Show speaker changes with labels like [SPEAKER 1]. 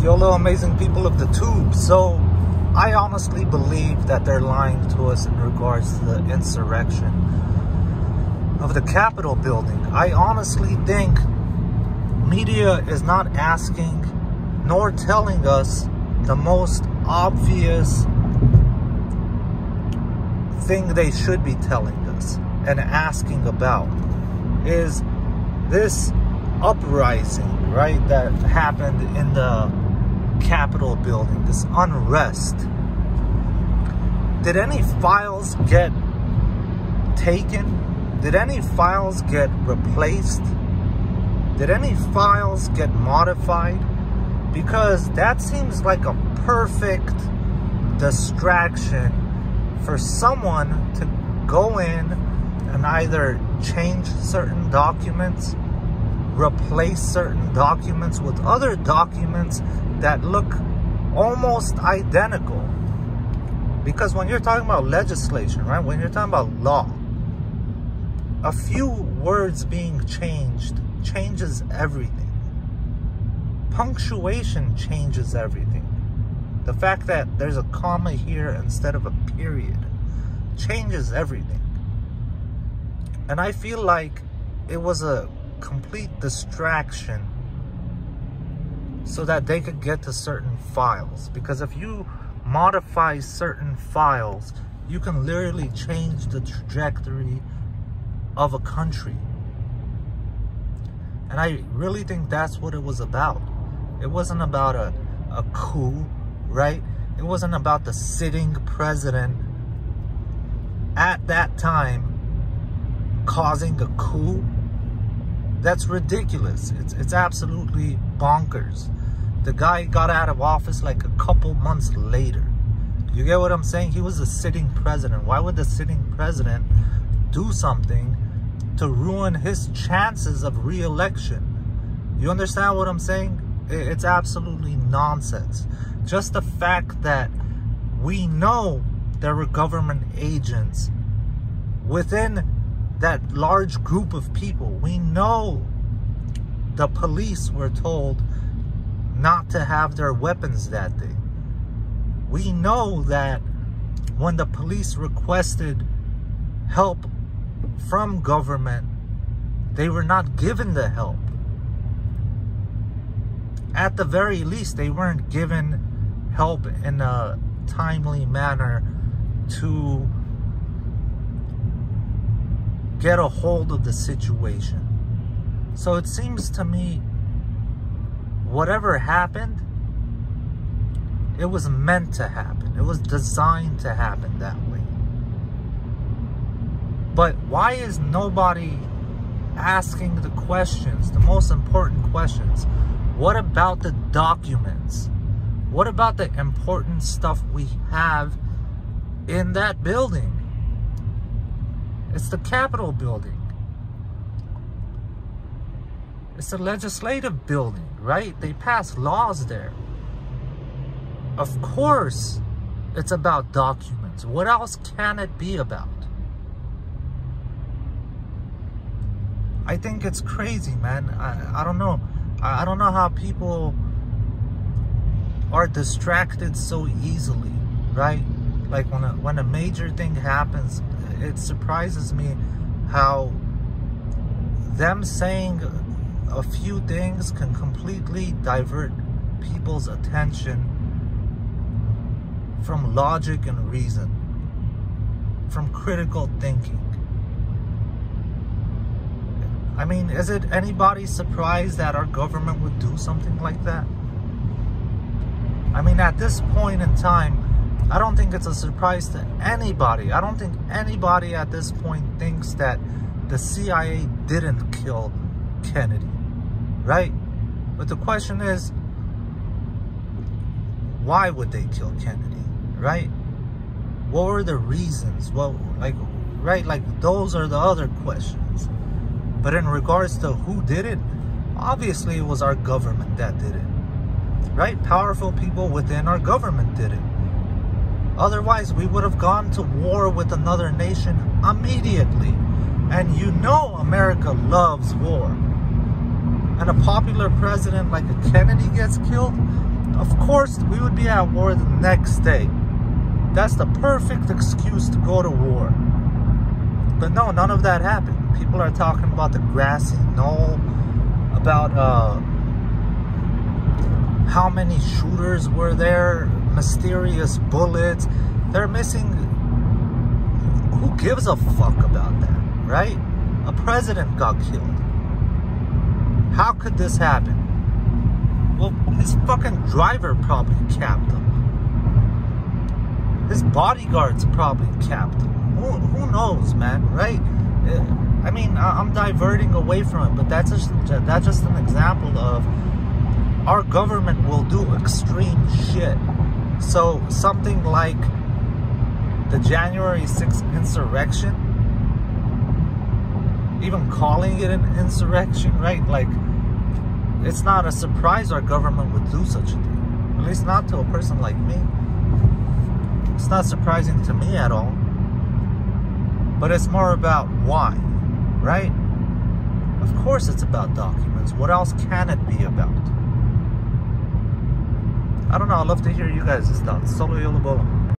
[SPEAKER 1] Yo, little amazing people of the tube. So, I honestly believe that they're lying to us in regards to the insurrection of the Capitol building. I honestly think media is not asking nor telling us the most obvious thing they should be telling us and asking about is this uprising, right, that happened in the Capitol building, this unrest. Did any files get taken? Did any files get replaced? Did any files get modified? Because that seems like a perfect distraction for someone to go in and either change certain documents, replace certain documents with other documents that look almost identical. Because when you're talking about legislation, right, when you're talking about law, a few words being changed changes everything. Punctuation changes everything. The fact that there's a comma here instead of a period changes everything. And I feel like it was a complete distraction so that they could get to certain files. Because if you modify certain files, you can literally change the trajectory of a country. And I really think that's what it was about. It wasn't about a, a coup, right? It wasn't about the sitting president at that time causing a coup. That's ridiculous. It's, it's absolutely bonkers. The guy got out of office like a couple months later. You get what I'm saying? He was a sitting president. Why would the sitting president do something to ruin his chances of re-election? You understand what I'm saying? It's absolutely nonsense. Just the fact that we know there were government agents within that large group of people. We know the police were told not to have their weapons that day. We know that when the police requested help from government, they were not given the help. At the very least, they weren't given help in a timely manner to get a hold of the situation. So it seems to me, whatever happened, it was meant to happen. It was designed to happen that way. But why is nobody asking the questions, the most important questions? What about the documents? What about the important stuff we have in that building? It's the Capitol building. It's a legislative building, right? They pass laws there. Of course, it's about documents. What else can it be about? I think it's crazy, man. I, I don't know. I, I don't know how people are distracted so easily, right? Like when a, when a major thing happens, it surprises me how them saying a few things can completely divert people's attention from logic and reason, from critical thinking. I mean, is it anybody surprised that our government would do something like that? I mean, at this point in time, I don't think it's a surprise to anybody. I don't think anybody at this point thinks that the CIA didn't kill Kennedy, right? But the question is, why would they kill Kennedy, right? What were the reasons? Well, like, right, like those are the other questions. But in regards to who did it, obviously it was our government that did it, right? Powerful people within our government did it. Otherwise, we would have gone to war with another nation immediately. And you know America loves war. And a popular president like a Kennedy gets killed, of course we would be at war the next day. That's the perfect excuse to go to war. But no, none of that happened. People are talking about the grassy knoll, about uh, how many shooters were there, mysterious bullets. They're missing. Who gives a fuck about that, right? A president got killed. How could this happen? Well, his fucking driver probably capped him. His bodyguards probably capped him. Who, who knows, man, right? Uh, I mean, I'm diverting away from it, but that's just that's just an example of our government will do extreme shit. So something like the January 6th insurrection, even calling it an insurrection, right? Like, it's not a surprise our government would do such a thing. At least not to a person like me. It's not surprising to me at all. But it's more about why, right? Of course it's about documents. What else can it be about? I don't know. I'd love to hear you guys' thoughts. Solo Yolo Bolo.